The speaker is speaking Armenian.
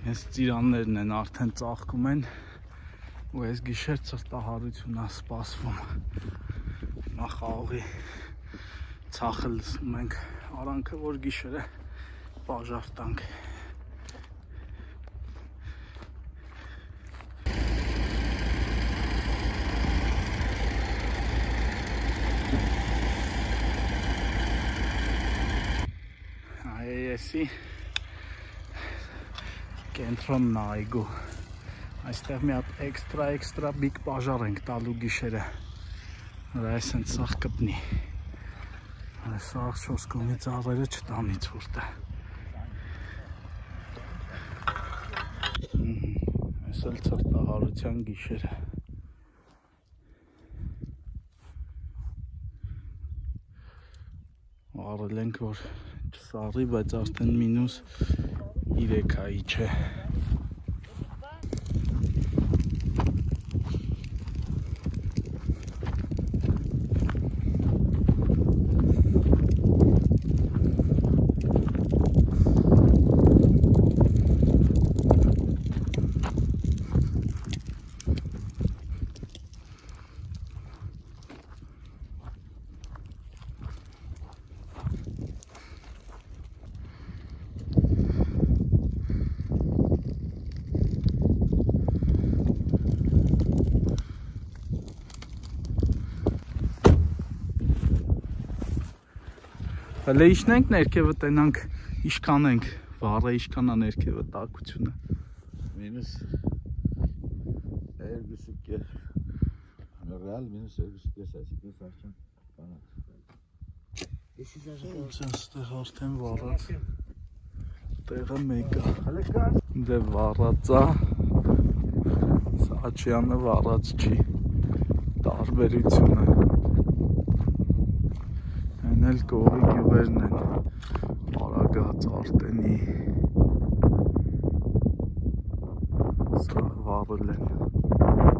Այս ծիրաններն են արդեն ծաղկում են ու այս գիշեր ծրտահարություն է սպասվում։ Հիմա խաղողի ցախը լսնում ենք արանքը, որ գիշերը բաժավ տանք։ Այ էսի կենտրոնն է այգու։ Այստեղ մի հատ էքստրա էքստրա բիգ բաժար ենք տալու գիշերը։ Հələ այսենց սաղ կպնի։ Այս սաղ չորս կողմից աղերը չտանի ցուրտը։ Այս էլ ծրտահարության գիշերը։ Արել ենք որ չսարի, բայց արդեն մինուս 3-այի չէ։ Հələ իշնենք ներքևը տենանք, իշկանենք, վառը իշկանա ներքևը տակությունը։ երկուսը կեր ռեալ մինուս երկուսը կես այսինքն սարքան բանա Ես իզաժ Ոնց ստեղ արդեն վառած։ Տեղը մեկը։ Դե վառած է։ Սաչյանը վառած չի։ Տարբերությունը։ Այն էլ կողի գյուղերն են։ Արագած Արտենի։ Սա վառել են։